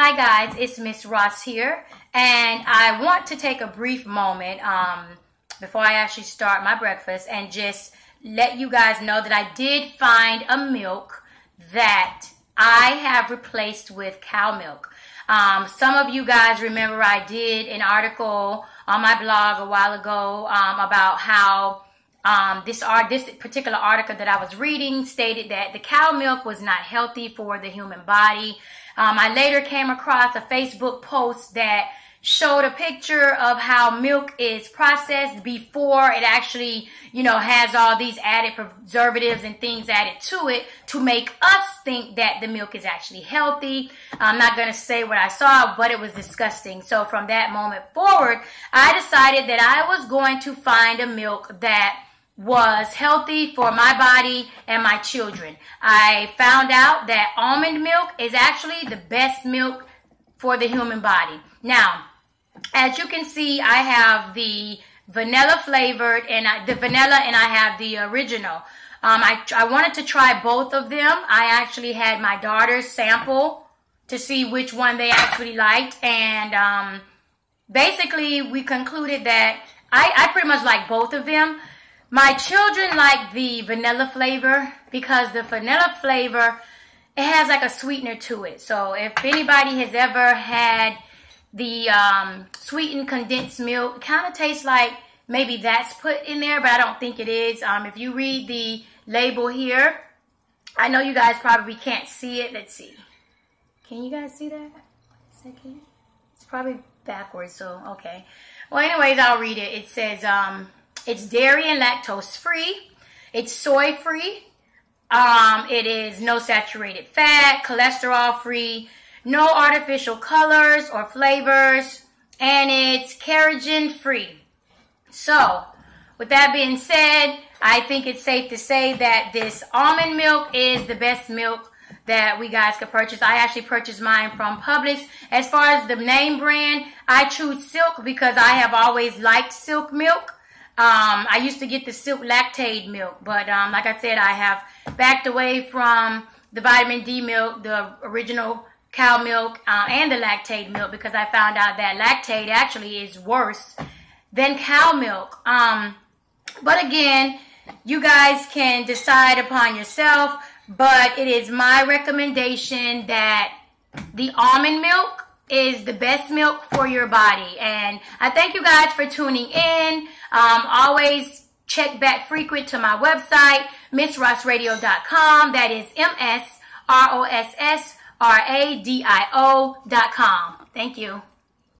Hi guys, it's Miss Ross here, and I want to take a brief moment um, before I actually start my breakfast and just let you guys know that I did find a milk that I have replaced with cow milk. Um, some of you guys remember I did an article on my blog a while ago um, about how um, this art, this particular article that I was reading stated that the cow milk was not healthy for the human body. Um, I later came across a Facebook post that showed a picture of how milk is processed before it actually, you know, has all these added preservatives and things added to it to make us think that the milk is actually healthy. I'm not going to say what I saw, but it was disgusting. So from that moment forward, I decided that I was going to find a milk that was healthy for my body and my children. I found out that almond milk is actually the best milk for the human body. Now, as you can see, I have the vanilla flavored and I, the vanilla and I have the original. Um, I, I wanted to try both of them. I actually had my daughters sample to see which one they actually liked. And um, basically, we concluded that I, I pretty much like both of them. My children like the vanilla flavor because the vanilla flavor, it has like a sweetener to it. So if anybody has ever had the um, sweetened condensed milk, it kind of tastes like maybe that's put in there, but I don't think it is. Um, if you read the label here, I know you guys probably can't see it. Let's see. Can you guys see that? Second. It's probably backwards, so okay. Well, anyways, I'll read it. It says, um, it's dairy and lactose free. It's soy free. Um, it is no saturated fat, cholesterol free, no artificial colors or flavors, and it's carrageen free. So, with that being said, I think it's safe to say that this almond milk is the best milk that we guys could purchase. I actually purchased mine from Publix. As far as the name brand, I choose Silk because I have always liked Silk milk. Um, I used to get the Silk Lactaid milk, but um, like I said, I have backed away from the vitamin D milk, the original cow milk, uh, and the Lactaid milk because I found out that Lactaid actually is worse than cow milk. Um, but again, you guys can decide upon yourself, but it is my recommendation that the almond milk is the best milk for your body. And I thank you guys for tuning in. Um, always check back frequent to my website, missrossradio.com. That is M-S-R-O-S-S-R-A-D-I-O dot com. Thank you.